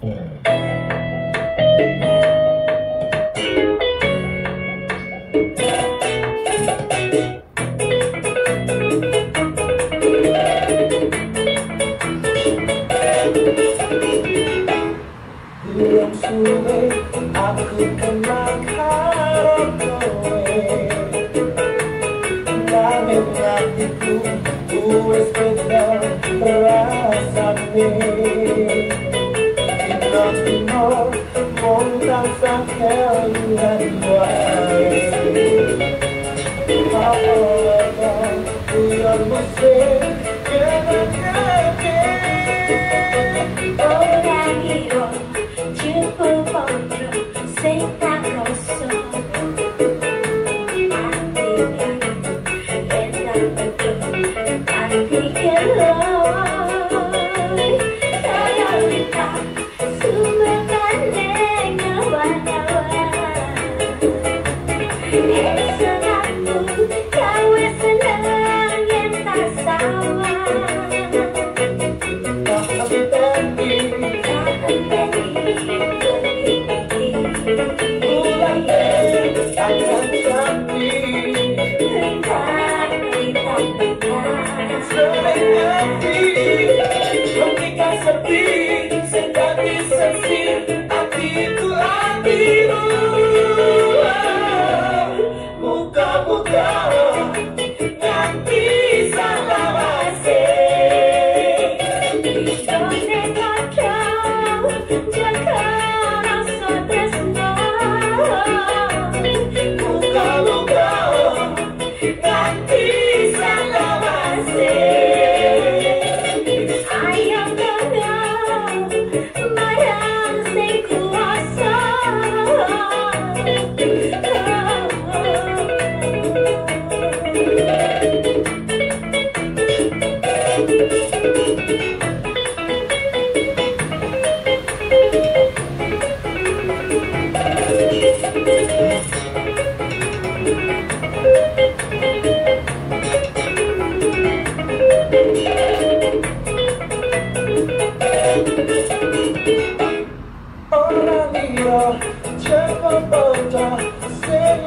Ku es ini giấc mơ muốn tan xác sakit hati Sedari sesir Hati itu hatimu muka-muka Nanti salah masih Boneka kau Jaga rasa tresna muka buka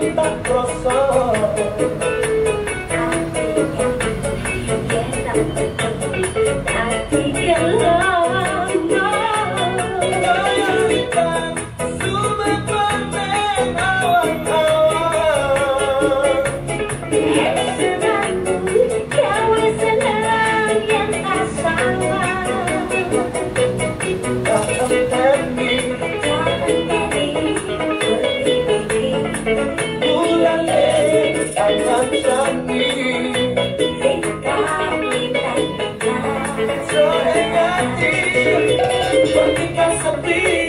vida croissant Ketika sepi